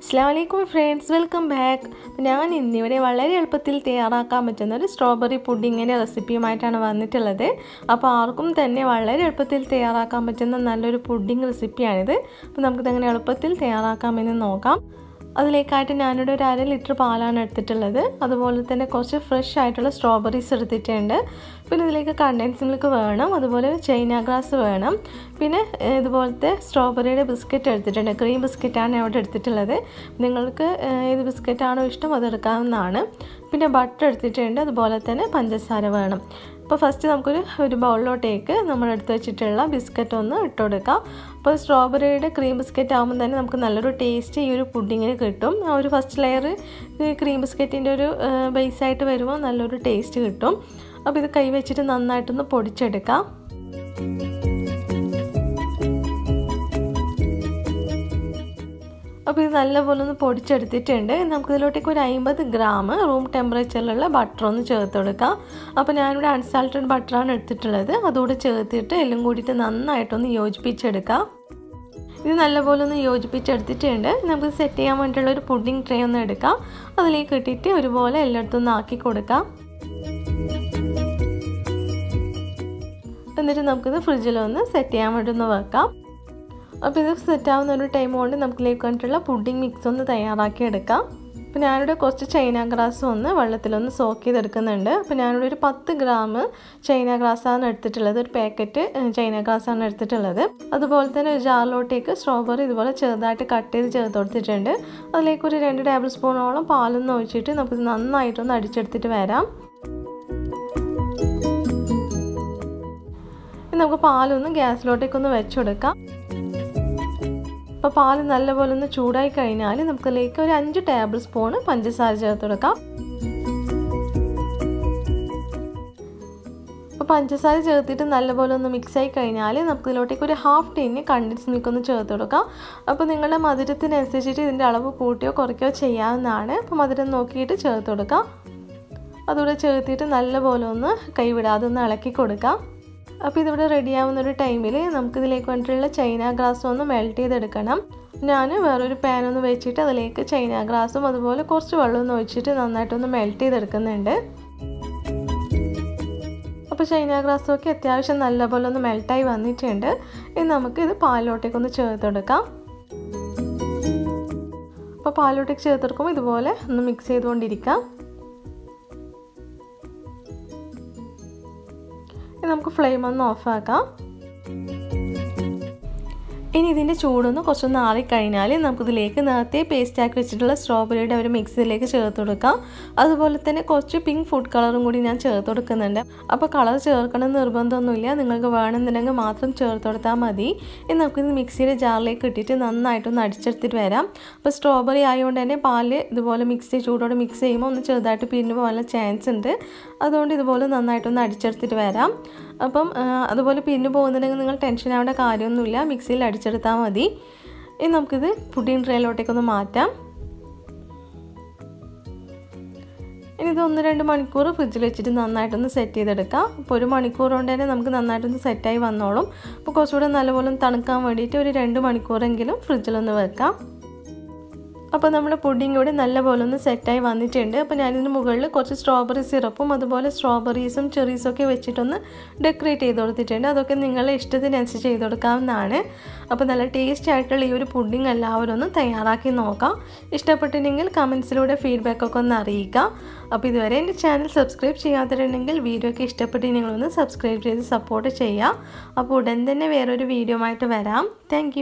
അസ്ലാമലൈക്കും friends welcome back. ഞാൻ ഇന്നിവിടെ വളരെ എളുപ്പത്തിൽ തയ്യാറാക്കാൻ പറ്റുന്ന ഒരു സ്ട്രോബെറി പുഡിങ്ങിന്റെ റെസിപ്പിയുമായിട്ടാണ് വന്നിട്ടുള്ളത്. അപ്പോൾ ആർക്കും തന്നെ വളരെ എളുപ്പത്തിൽ തയ്യാറാക്കാൻ പറ്റുന്ന നല്ലൊരു പുഡിങ് റെസിപ്പിയാണിത്. അപ്പോൾ നമുക്കിതങ്ങനെ എളുപ്പത്തിൽ തയ്യാറാക്കാമെന്ന് നോക്കാം. അതിലേക്കായിട്ട് ഞാനിവിടെ ഒരു അര ലിറ്റർ പാലാണ് എടുത്തിട്ടുള്ളത്. അതുപോലെ തന്നെ കുറച്ച് ഫ്രഷ് ആയിട്ടുള്ള സ്ട്രോബെറീസ് എടുത്തിട്ടുണ്ട്. പിന്നെ ഇതിലേക്ക് കണ്ടൻസ് മിൽക്ക് വേണം. അതുപോലെ ചൈന ഗ്ലാസ് വേണം. പിന്നെ ഇതുപോലത്തെ സ്ട്രോബെറിയുടെ ബിസ്ക്കറ്റ് എടുത്തിട്ടുണ്ട്. ക്രീം ബിസ്ക്കറ്റാണ് ഇവിടെ എടുത്തിട്ടുള്ളത്. നിങ്ങൾക്ക് ഏത് ബിസ്ക്കറ്റാണോ ഇഷ്ടം അത് എടുക്കാവുന്നതാണ്. പിന്നെ ബട്ടർ എടുത്തിട്ടുണ്ട്. അതുപോലെ തന്നെ പഞ്ചസാര വേണം. അപ്പോൾ ഫസ്റ്റ് നമുക്കൊരു ഒരു ബൗളിലോട്ടേക്ക് നമ്മൾ എടുത്ത് വെച്ചിട്ടുള്ള ബിസ്ക്കറ്റ് ഒന്ന് ഇട്ട് കൊടുക്കാം അപ്പോൾ സ്ട്രോബെറിയുടെ ക്രീം ബിസ്ക്കറ്റ് ആകുമ്പോൾ തന്നെ നമുക്ക് നല്ലൊരു ടേസ്റ്റ് ഈ ഒരു പുഡിങ്ങിന് കിട്ടും. ആ ഒരു ഫസ്റ്റ് ലെയർ ക്രീം ബിസ്ക്കറ്റിന്റെ ഒരു ബേസായിട്ട് വരുമ്പോൾ നല്ലൊരു ടേസ്റ്റ് കിട്ടും. അപ്പോൾ ഇത് കൈ വെച്ചിട്ട് നന്നായിട്ടൊന്ന് പൊടിച്ചെടുക്കാം. അപ്പോൾ ഇത് നല്ലപോലെ ഒന്ന് പൊടിച്ചെടുത്തിട്ടുണ്ട്. നമുക്കിതിലോട്ടേക്ക് ഒരു അമ്പത് ഗ്രാം റൂം ടെമ്പറേച്ചറിലുള്ള ബട്ടർ ഒന്ന് ചേർത്ത് കൊടുക്കാം. അപ്പോൾ ഞാനിവിടെ അൺസാൾട്ടഡ് ബട്ടറാണ് എടുത്തിട്ടുള്ളത്. അതുകൂടെ ചേർത്തിട്ട് എല്ലാം കൂടിയിട്ട് നന്നായിട്ടൊന്ന് യോജിപ്പിച്ചെടുക്കാം. ഇത് നല്ലപോലെ ഒന്ന് യോജിപ്പിച്ചെടുത്തിട്ടുണ്ട്. നമുക്ക് സെറ്റ് ചെയ്യാൻ വേണ്ടിയിട്ടുള്ള ഒരു പുഡിംഗ് ട്രേ ഒന്ന് എടുക്കാം. അതിലേക്ക് ഇട്ടിട്ട് ഒരുപോലെ എല്ലായിടത്തും ഒന്ന് ആക്കി കൊടുക്കാം. എന്നിട്ട് നമുക്കിത് ഫ്രിഡ്ജിലൊന്ന് സെറ്റ് ചെയ്യാൻ വേണ്ടി ഒന്ന് വെക്കാം. അപ്പോൾ ഇത് സെറ്റ് ആവുന്ന ഒരു ടൈം കൊണ്ട് നമുക്ക് ലേക്ക് വേണ്ടിയിട്ടുള്ള പുഡിംഗ് മിക്സ് ഒന്ന് തയ്യാറാക്കി എടുക്കാം അപ്പോൾ ഞാനിവിടെ കുറച്ച് ചൈന ഗ്രാസ് ഒന്ന് വെള്ളത്തിലൊന്ന് സോക്ക് ചെയ്തെടുക്കുന്നുണ്ട്. അപ്പോൾ ഞാനിവിടെ ഒരു പത്ത് ഗ്രാം ചൈന ഗ്രാസാണ് എടുത്തിട്ടുള്ളത്. ഒരു പാക്കറ്റ് ചൈന ഗ്രാസാണ് എടുത്തിട്ടുള്ളത്. അതുപോലെ തന്നെ ഒരു ജാറിലോട്ടേക്ക് സ്ട്രോബെറി ഇതുപോലെ ചെറുതായിട്ട് കട്ട് ചെയ്ത് ചേർത്ത് കൊടുത്തിട്ടുണ്ട്. അതിലേക്ക് ഒരു രണ്ട് ടേബിൾ സ്പൂണോളം പാലൊന്ന് ഒഴിച്ചിട്ട് നമുക്ക് നന്നായിട്ടൊന്ന് അടിച്ചെടുത്തിട്ട് വരാം. നമുക്ക് പാലൊന്ന് ഗ്യാസിലോട്ടേക്കൊന്ന് വെച്ചുകൊടുക്കാം അപ്പോൾ പാൽ നല്ലപോലെ ഒന്ന് ചൂടായി കഴിഞ്ഞാൽ നമുക്കിതിലേക്ക് ഒരു അഞ്ച് ടേബിൾ സ്പൂൺ പഞ്ചസാര ചേർത്ത് കൊടുക്കാം. പഞ്ചസാര ചേർത്തിട്ട് നല്ലപോലെ ഒന്ന് മിക്സ് ആയി കഴിഞ്ഞാൽ നമുക്ക് ഇതിലോട്ടേക്ക് ഒരു ഹാഫ് ടീന് കണ്ടൻസ് മിൽക്ക് ഒന്ന് ചേർത്ത് കൊടുക്കാം. അപ്പോൾ നിങ്ങളുടെ മധുരത്തിനനുസരിച്ചിട്ട് ഇതിന്റെ അളവ് കൂട്ടിയോ കുറയ്ക്കോ ചെയ്യാവുന്നതാണ്. അപ്പോൾ മധുരം നോക്കിയിട്ട് ചേർത്ത് കൊടുക്കാം. അതുകൂടെ ചേർത്തിട്ട് നല്ലപോലെ ഒന്ന് കൈവിടാതെ ഒന്ന് ഇളക്കി കൊടുക്കാം. അപ്പോൾ ഇതിവിടെ റെഡിയാവുന്ന ഒരു ടൈമിൽ നമുക്കിതിലേക്ക് വേണ്ടിയിട്ടുള്ള ചൈന ഗ്ലാസ് ഒന്ന് മെൽറ്റ് ചെയ്തെടുക്കണം. ഞാൻ വേറൊരു പാൻ ഒന്ന് വെച്ചിട്ട് അതിലേക്ക് ചൈന ഗ്രാസും അതുപോലെ കുറച്ച് വെള്ളം ഒന്ന് ഒഴിച്ചിട്ട് നന്നായിട്ടൊന്ന് മെൽറ്റ് ചെയ്തെടുക്കുന്നുണ്ട്. അപ്പോൾ ചൈന ഗ്രാസും ഒക്കെ അത്യാവശ്യം നല്ലപോലെ ഒന്ന് മെൽറ്റായി വന്നിട്ടുണ്ട്. ഇനി നമുക്കിത് പാലിലോട്ടേക്കൊന്ന് ചേർത്തെടുക്കാം അപ്പോൾ പാലിലോട്ടേക്ക് ചേർത്തെടുക്കുമ്പോൾ ഇതുപോലെ ഒന്ന് മിക്സ് ചെയ്തുകൊണ്ടിരിക്കാം. നമുക്ക് ഫ്ലെയിം ഒന്ന് ഓഫാക്കാം. ഇനി ഇതിന്റെ ചൂടൊന്ന് കുറച്ചൊന്ന് ആറിക്കഴിഞ്ഞാൽ നമുക്കിതിലേക്ക് നേരത്തെ പേസ്റ്റാക്കി വെച്ചിട്ടുള്ള സ്ട്രോബെറിയുടെ ഒരു മിക്സിയിലേക്ക് ചേർത്ത് കൊടുക്കാം. അതുപോലെ തന്നെ കുറച്ച് പിങ്ക് ഫുഡ് കളറും കൂടി ഞാൻ ചേർത്ത് കൊടുക്കുന്നുണ്ട്. അപ്പോൾ കളർ ചേർക്കണം നിർബന്ധമൊന്നുമില്ല. നിങ്ങൾക്ക് വേണമെന്നുണ്ടെങ്കിൽ മാത്രം ചേർത്ത് കൊടുത്താൽ മതി. ഇനി നമുക്കിത് മിക്സിയുടെ ജാറിലേക്ക് ഇട്ടിട്ട് നന്നായിട്ടൊന്ന് അടിച്ചെടുത്തിട്ട് വരാം. അപ്പോൾ സ്ട്രോബെറി ആയതുകൊണ്ട് തന്നെ പാൽ ഇതുപോലെ മിക്സി ചൂടോടെ മിക്സ് ചെയ്യുമ്പോൾ ഒന്ന് ചെറുതായിട്ട് പിരിഞ്ഞു പോകാനുള്ള ചാൻസ് ഉണ്ട്. അതുകൊണ്ട് ഇതുപോലെ നന്നായിട്ടൊന്ന് അടിച്ചെടുത്തിട്ട് വരാം. അപ്പം അതുപോലെ പിരിഞ്ഞു പോകുന്നുണ്ടെങ്കിൽ നിങ്ങൾ ടെൻഷൻ ആവേണ്ട കാര്യമൊന്നുമില്ല. മിക്സിയിൽ അടിച്ചെടുത്താൽ മതി. ഇനി നമുക്കിത് പുഡിൻ ട്രേയിലോട്ടേക്കൊന്ന് മാറ്റാം. ഇനി ഇത് ഒന്ന് രണ്ട് മണിക്കൂർ ഫ്രിഡ്ജിൽ വെച്ചിട്ട് നന്നായിട്ടൊന്ന് സെറ്റ് ചെയ്തെടുക്കാം. അപ്പോൾ ഒരു മണിക്കൂർ കൊണ്ട് തന്നെ നമുക്ക് നന്നായിട്ടൊന്ന് സെറ്റായി വന്നോളും. അപ്പോൾ കുറച്ചുകൂടെ നല്ലപോലെ തണുക്കാൻ വേണ്ടിയിട്ട് ഒരു രണ്ട് മണിക്കൂറെങ്കിലും ഫ്രിഡ്ജിലൊന്ന് വെക്കാം. അപ്പോൾ നമ്മുടെ പുഡിംഗ് ഇവിടെ നല്ലപോലെ ഒന്ന് സെറ്റായി വന്നിട്ടുണ്ട്. അപ്പോൾ ഞാനിതിന് മുകളിൽ കുറച്ച് സ്ട്രോബെറി സിറപ്പും അതുപോലെ സ്ട്രോബെറീസും ചെറീസും ഒക്കെ വെച്ചിട്ടൊന്ന് ഡെക്കറേറ്റ് ചെയ്ത് കൊടുത്തിട്ടുണ്ട്. അതൊക്കെ നിങ്ങളുടെ ഇഷ്ടത്തിനനുസരിച്ച് ചെയ്ത് കൊടുക്കാവുന്നതാണ്. അപ്പോൾ നല്ല ടേസ്റ്റ് ആയിട്ടുള്ള ഈ ഒരു പുഡിംഗ് എല്ലാവരും ഒന്ന് തയ്യാറാക്കി നോക്കാം. ഇഷ്ടപ്പെട്ടിട്ടുണ്ടെങ്കിൽ കമൻസിലൂടെ ഫീഡ്ബാക്കൊക്കെ ഒന്ന് അറിയിക്കാം. അപ്പോൾ ഇതുവരെ എന്റെ ചാനൽ സബ്സ്ക്രൈബ് ചെയ്യാത്തിട്ടുണ്ടെങ്കിൽ വീഡിയോ ഒക്കെ ഇഷ്ടപ്പെട്ട് നിങ്ങളൊന്ന് സബ്സ്ക്രൈബ് ചെയ്ത് സപ്പോർട്ട് ചെയ്യുക. അപ്പോൾ ഉടൻ തന്നെ വേറൊരു വീഡിയോ ആയിട്ട് വരാം. താങ്ക്